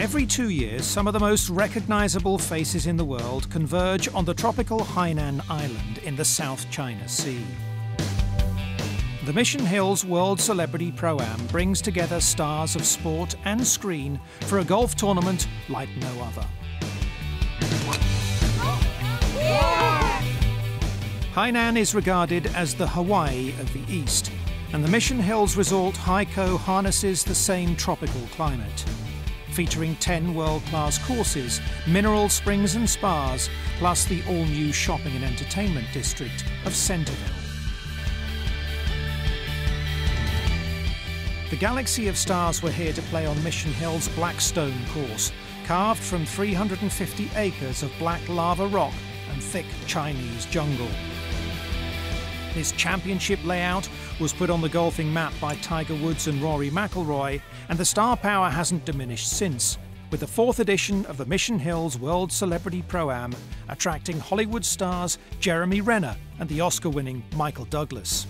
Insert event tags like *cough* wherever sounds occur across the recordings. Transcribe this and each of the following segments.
Every two years, some of the most recognizable faces in the world converge on the tropical Hainan Island in the South China Sea. The Mission Hills World Celebrity Pro-Am brings together stars of sport and screen for a golf tournament like no other. Hainan is regarded as the Hawaii of the East, and the Mission Hills Resort Haikou harnesses the same tropical climate featuring 10 world-class courses, mineral springs and spas, plus the all-new shopping and entertainment district of Centerville. The Galaxy of Stars were here to play on Mission Hill's Blackstone course, carved from 350 acres of black lava rock and thick Chinese jungle. This championship layout was put on the golfing map by Tiger Woods and Rory McIlroy, and the star power hasn't diminished since, with the fourth edition of the Mission Hills World Celebrity Pro-Am attracting Hollywood stars Jeremy Renner and the Oscar-winning Michael Douglas.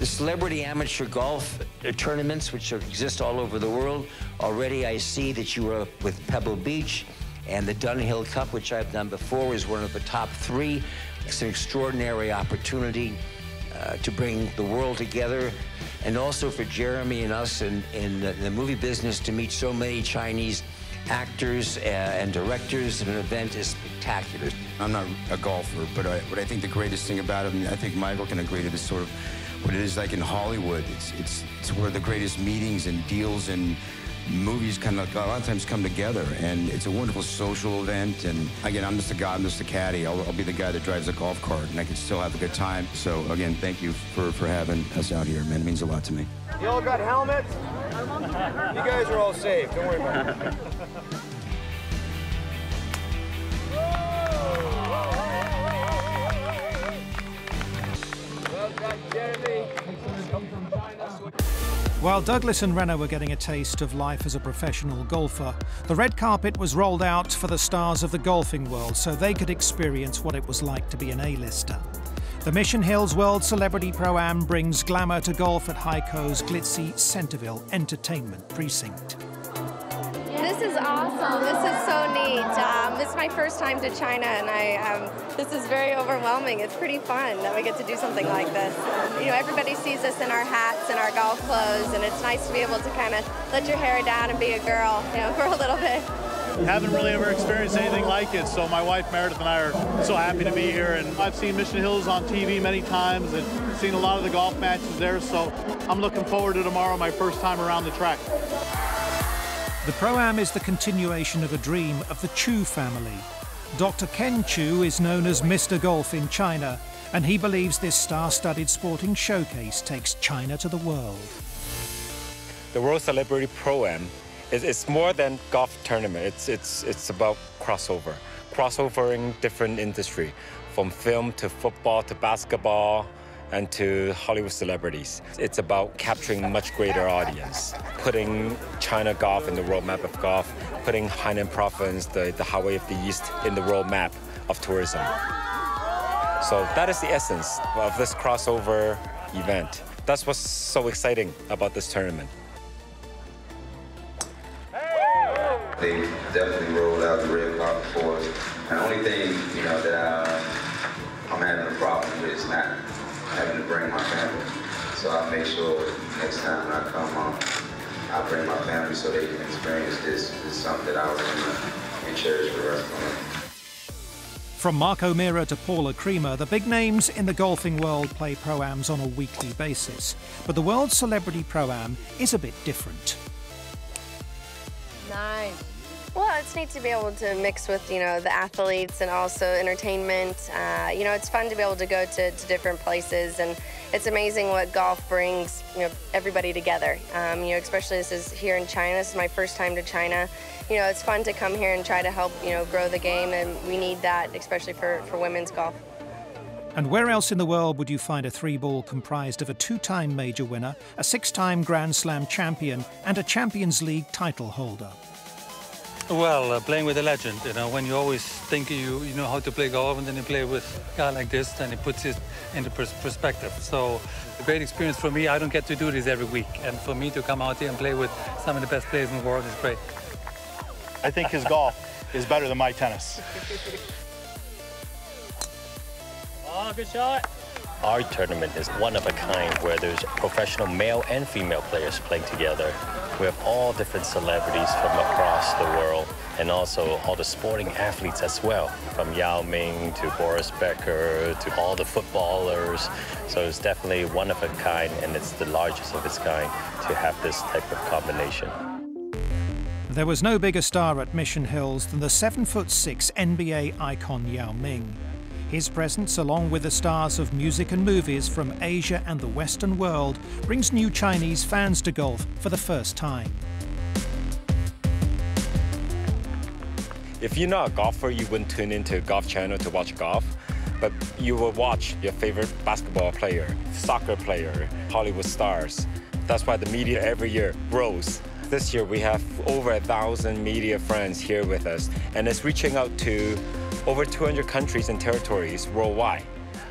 The celebrity amateur golf tournaments, which exist all over the world, already I see that you are with Pebble Beach, and the Dunhill Cup, which I've done before, is one of the top three. It's an extraordinary opportunity uh, to bring the world together and also for Jeremy and us in, in the, the movie business to meet so many Chinese actors uh, and directors an event is spectacular. I'm not a golfer, but I, I think the greatest thing about it, and I think Michael can agree to this sort of what it is like in Hollywood. It's, it's, it's where the greatest meetings and deals and movies kind of a lot of times come together, and it's a wonderful social event. And again, I'm just a guy, I'm just a caddy. I'll, I'll be the guy that drives the golf cart, and I can still have a good time. So again, thank you for, for having us out here, man. It means a lot to me. You all got helmets? You guys are all safe. Don't worry about it. *laughs* Well done, Jeremy. While Douglas and Renner were getting a taste of life as a professional golfer, the red carpet was rolled out for the stars of the golfing world so they could experience what it was like to be an A-lister. The Mission Hills World Celebrity Pro-Am brings glamour to golf at Haikou's glitzy Centerville Entertainment Precinct. This is awesome. This is so neat. Um, this is my first time to China, and I um, this is very overwhelming. It's pretty fun that we get to do something like this. You know, everybody sees us in our hats and our golf clothes, and it's nice to be able to kind of let your hair down and be a girl, you know, *laughs* for a little bit. Haven't really ever experienced anything like it, so my wife Meredith and I are so happy to be here. And I've seen Mission Hills on TV many times and seen a lot of the golf matches there, so I'm looking forward to tomorrow, my first time around the track. The Pro-Am is the continuation of a dream of the Chu family. Dr. Ken Chu is known as Mr. Golf in China, and he believes this star-studded sporting showcase takes China to the world. The World Celebrity Pro-Am is more than golf tournament. It's, it's, it's about crossover, crossovering different industry, from film to football to basketball, and to Hollywood celebrities. It's about capturing much greater audience, putting China golf in the world map of golf, putting Hainan province, the, the Hawaii of the East, in the world map of tourism. So that is the essence of this crossover event. That's what's so exciting about this tournament. They definitely rolled out the red carpet for us. The only thing, you know, that I, I'm having a problem with is not having to bring my family. So I make sure next time I come home, I bring my family so they can experience this. It's something that I will remember and cherish for the rest of my life. From Mark O'Meara to Paula Creamer, the big names in the golfing world play pro-ams on a weekly basis. But the World Celebrity Pro-Am is a bit different. Nice. Well, it's neat to be able to mix with, you know, the athletes and also entertainment. Uh, you know, it's fun to be able to go to, to, different places, and it's amazing what golf brings, you know, everybody together. Um, you know, especially this is here in China. This is my first time to China. You know, it's fun to come here and try to help, you know, grow the game, and we need that, especially for, for women's golf. And where else in the world would you find a three ball comprised of a two time major winner, a six time Grand Slam champion, and a Champions League title holder? Well, uh, playing with a legend, you know, when you always think you, you know how to play golf and then you play with a guy like this, then it puts it into pers perspective. So, a great experience for me. I don't get to do this every week. And for me to come out here and play with some of the best players in the world is great. I think his golf is better than my tennis. *laughs* Oh, good shot. Our tournament is one of a kind where there's professional male and female players playing together. We have all different celebrities from across the world and also all the sporting athletes as well, from Yao Ming to Boris Becker to all the footballers. So it's definitely one of a kind and it's the largest of its kind to have this type of combination. There was no bigger star at Mission Hills than the 7 foot 6 NBA icon Yao Ming. His presence, along with the stars of music and movies from Asia and the Western world, brings new Chinese fans to golf for the first time. If you're not a golfer, you wouldn't tune into a golf channel to watch golf, but you will watch your favorite basketball player, soccer player, Hollywood stars. That's why the media every year grows. This year we have over a thousand media friends here with us, and it's reaching out to over 200 countries and territories worldwide.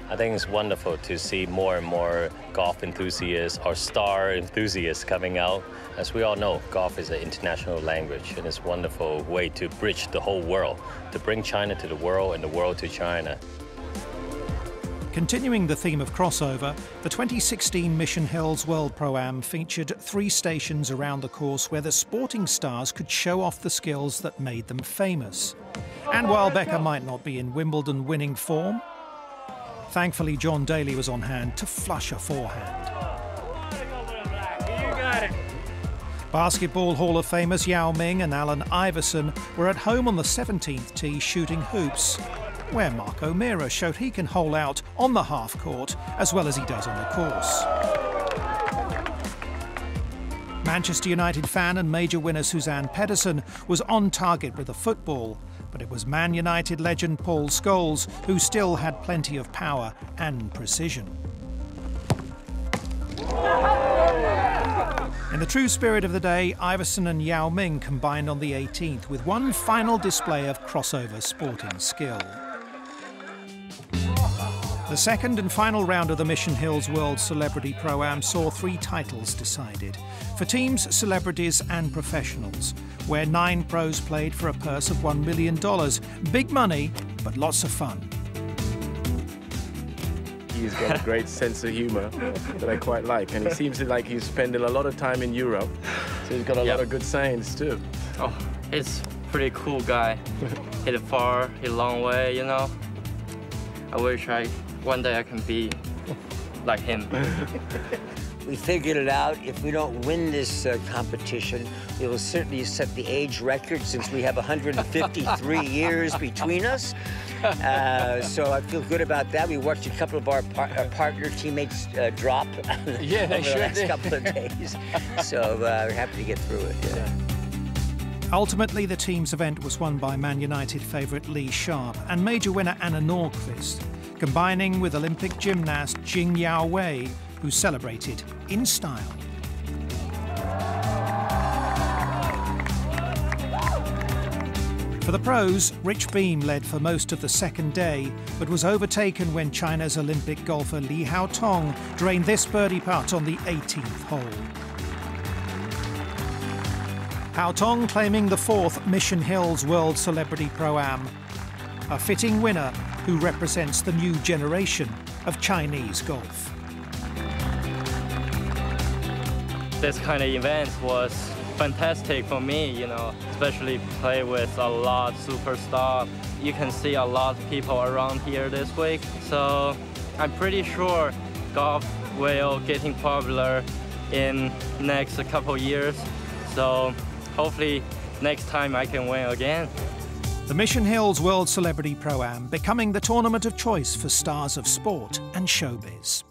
I think it's wonderful to see more and more golf enthusiasts or star enthusiasts coming out. As we all know, golf is an international language and it's a wonderful way to bridge the whole world, to bring China to the world and the world to China. Continuing the theme of crossover, the 2016 Mission Hills World Pro-Am featured three stations around the course where the sporting stars could show off the skills that made them famous. And while Becker might not be in Wimbledon winning form, thankfully John Daly was on hand to flush a forehand. Basketball Hall of Famers Yao Ming and Allen Iverson were at home on the 17th tee shooting hoops where Mark O'Meara showed he can hole out on the half court as well as he does on the course. Manchester United fan and major winner Suzann Pettersen was on target with the football, but it was Man United legend Paul Scholes who still had plenty of power and precision. In the true spirit of the day, Iverson and Yao Ming combined on the 18th with one final display of crossover sporting skill. The second and final round of the Mission Hills World Celebrity Pro-Am saw three titles decided for teams, celebrities and professionals, where nine pros played for a purse of $1 million. Big money, but lots of fun. He's got a *laughs* great sense of humor that I quite like, and he seems like he's spending a lot of time in Europe, so he's got a yep. lot of good sayings too. Oh, he's pretty cool guy. *laughs* hit it far, hit a long way, you know. I wish I one day I can be like him. *laughs* we figured it out. If we don't win this uh, competition, we will certainly set the age record since we have 153 *laughs* years between us. Uh, so I feel good about that. We watched a couple of our, par our partner teammates uh, drop *laughs* yeah, over sure the last did. couple of days. so uh, we're happy to get through it. Yeah. Ultimately, the team's event was won by Man United favourite Lee Sharpe and major winner Anna Nordqvist combining with Olympic gymnast Jing Yao Wei, who celebrated in style. For the pros, Rich Beem led for most of the second day, but was overtaken when China's Olympic golfer Li Hao Tong drained this birdie putt on the 18th hole. Hao Tong claiming the fourth Mission Hills World Celebrity Pro-Am. A fitting winner who represents the new generation of Chinese golf. This kind of event was fantastic for me, you know, especially play with a lot of superstars. You can see a lot of people around here this week, so I'm pretty sure golf will getting popular in next couple years. So hopefully next time I can win again. The Mission Hills World Celebrity Pro-Am becoming the tournament of choice for stars of sport and showbiz.